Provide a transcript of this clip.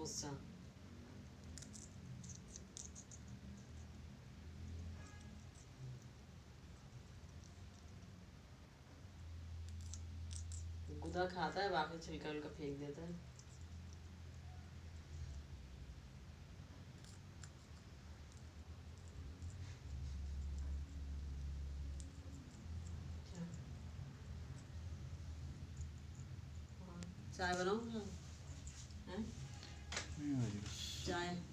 भूसा गुदा खाता है बाकी छिलका उलका फेंक देता है चाय बनाऊँ हैं नहीं, चाय ओहो